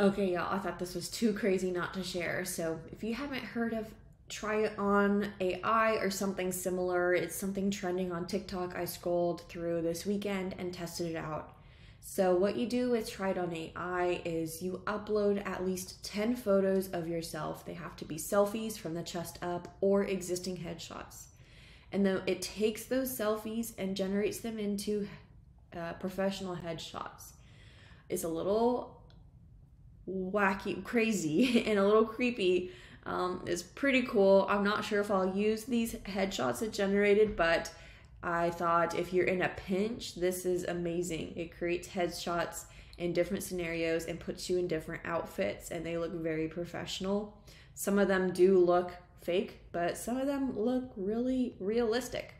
Okay, y'all, I thought this was too crazy not to share. So, if you haven't heard of Try It On AI or something similar, it's something trending on TikTok. I scrolled through this weekend and tested it out. So, what you do with Try It On AI is you upload at least 10 photos of yourself. They have to be selfies from the chest up or existing headshots. And then it takes those selfies and generates them into uh, professional headshots. It's a little wacky, crazy, and a little creepy. Um, it's pretty cool. I'm not sure if I'll use these headshots it generated, but I thought if you're in a pinch, this is amazing. It creates headshots in different scenarios and puts you in different outfits, and they look very professional. Some of them do look fake, but some of them look really realistic.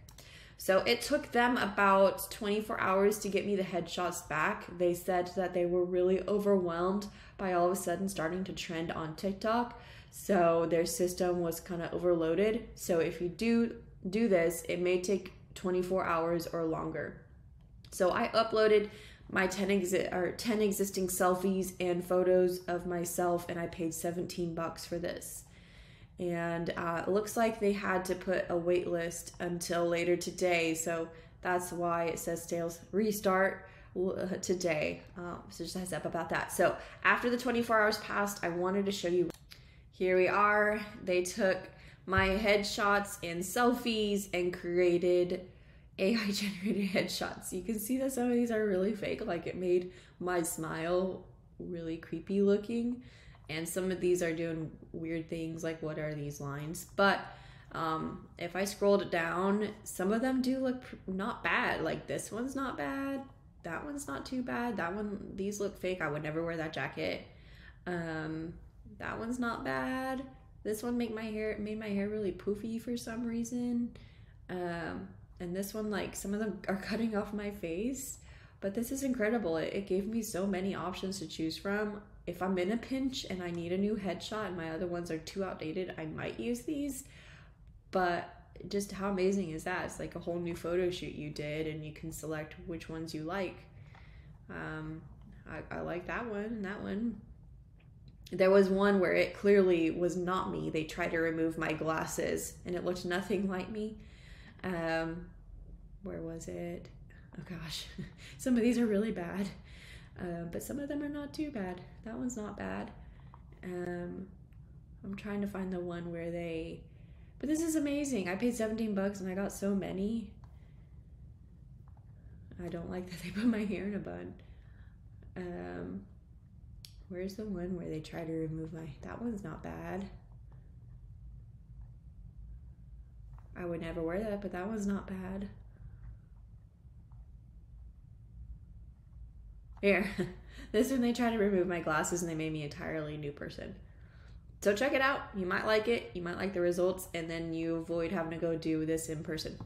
So it took them about 24 hours to get me the headshots back. They said that they were really overwhelmed by all of a sudden starting to trend on TikTok. So their system was kind of overloaded. So if you do do this, it may take 24 hours or longer. So I uploaded my 10 exi- or 10 existing selfies and photos of myself and I paid 17 bucks for this and uh, it looks like they had to put a wait list until later today. So that's why it says sales restart today. Um, so just a heads up about that. So after the 24 hours passed i wanted to show you. Here we are. They took my headshots and selfies and created ai generated headshots. You can see that some of these are really fake. Like it made my smile really creepy looking and some of these are doing weird things like what are these lines? But um, if i scrolled down some of them do look not bad. Like this one's not bad. That one's not too bad. That one these look fake. I would never wear that jacket. Um, that one's not bad. This one make my hair made my hair really poofy for some reason. Um, and this one like some of them are cutting off my face but this is incredible it, it gave me so many options to choose from if I'm in a pinch and I need a new headshot and my other ones are too outdated, I might use these. But just how amazing is that? It's like a whole new photo shoot you did, and you can select which ones you like. Um, I, I like that one and that one. There was one where it clearly was not me. They tried to remove my glasses and it looked nothing like me. Um, where was it? Oh gosh, some of these are really bad. Uh, but some of them are not too bad. That one's not bad. Um, I'm trying to find the one where they. But this is amazing. I paid 17 bucks and I got so many. I don't like that they put my hair in a bun. Um, where's the one where they try to remove my. That one's not bad. I would never wear that, but that one's not bad. Here, this one they tried to remove my glasses and they made me entirely new person. So check it out. You might like it. You might like the results, and then you avoid having to go do this in person.